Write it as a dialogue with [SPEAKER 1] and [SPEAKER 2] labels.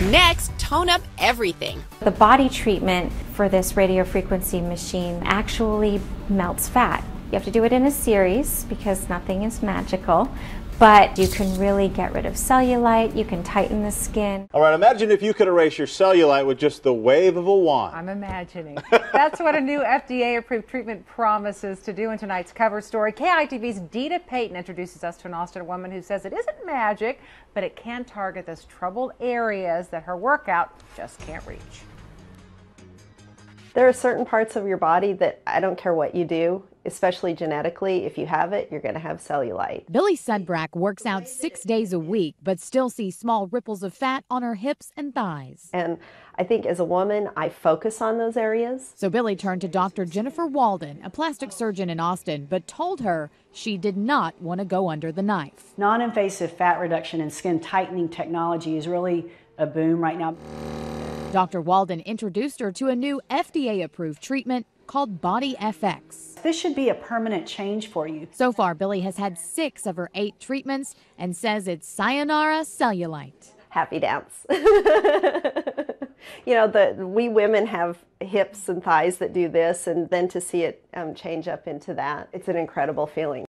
[SPEAKER 1] Next, tone up everything.
[SPEAKER 2] The body treatment for this radio frequency machine actually melts fat. You have to do it in a series because nothing is magical, but you can really get rid of cellulite, you can tighten the skin.
[SPEAKER 3] All right, imagine if you could erase your cellulite with just the wave of a wand.
[SPEAKER 4] I'm imagining. That's what a new FDA approved treatment promises to do in tonight's cover story. KITV's Dita Payton introduces us to an Austin woman who says it isn't magic, but it can target those troubled areas that her workout just can't reach.
[SPEAKER 5] There are certain parts of your body that I don't care what you do, especially genetically, if you have it, you're going to have cellulite.
[SPEAKER 6] Billy Sudbrack works out six days a week, but still sees small ripples of fat on her hips and thighs.
[SPEAKER 5] And I think as a woman, I focus on those areas.
[SPEAKER 6] So Billy turned to Dr. Jennifer Walden, a plastic surgeon in Austin, but told her she did not want to go under the knife.
[SPEAKER 7] Non invasive fat reduction and skin tightening technology is really a boom right now.
[SPEAKER 6] Dr. Walden introduced her to a new FDA approved treatment called Body FX.
[SPEAKER 7] This should be a permanent change for you.
[SPEAKER 6] So far, Billy has had six of her eight treatments and says it's sayonara cellulite.
[SPEAKER 5] Happy dance. you know, the we women have hips and thighs that do this, and then to see it um, change up into that, it's an incredible feeling.